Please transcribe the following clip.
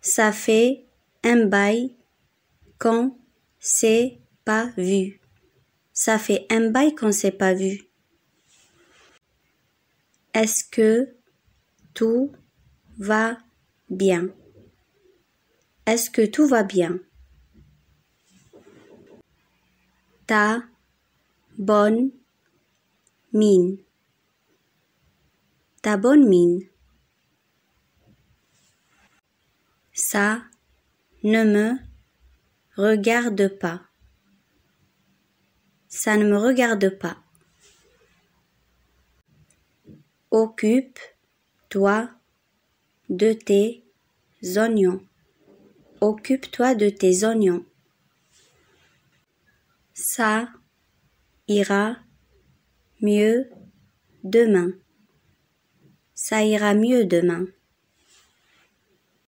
Ça fait un bail qu'on s'est pas vu. Ça fait un bail qu'on s'est pas vu. Est-ce que tout va bien? Est-ce que tout va bien? Ta bonne mine. Ta bonne mine. Ça ne me regarde pas. Ça ne me regarde pas. Occupe-toi de tes oignons. Occupe-toi de tes oignons. Ça ira mieux demain. Ça ira mieux demain.